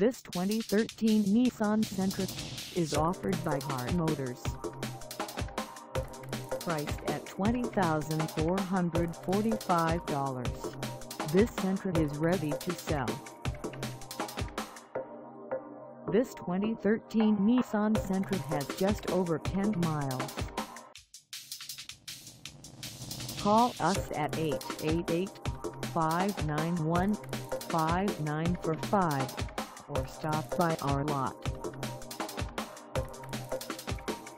This 2013 Nissan Sentra is offered by Harr Motors. Priced at $20,445, this Sentra is ready to sell. This 2013 Nissan Sentra has just over 10 miles. Call us at 888-591-5945 or stop by our lot.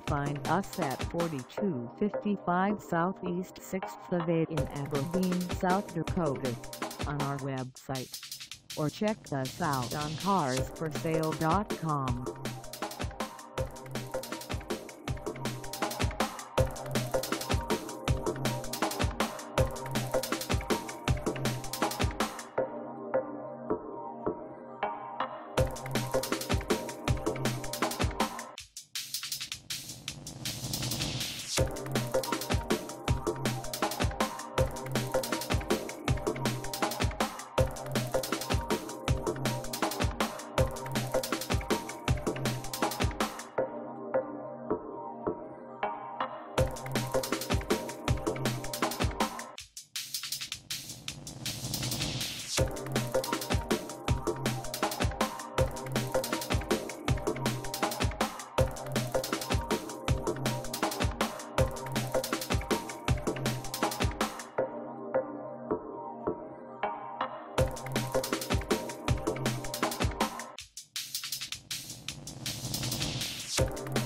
Find us at 4255 Southeast 6th Ave in Aberdeen, South Dakota on our website or check us out on carsforsale.com. Thank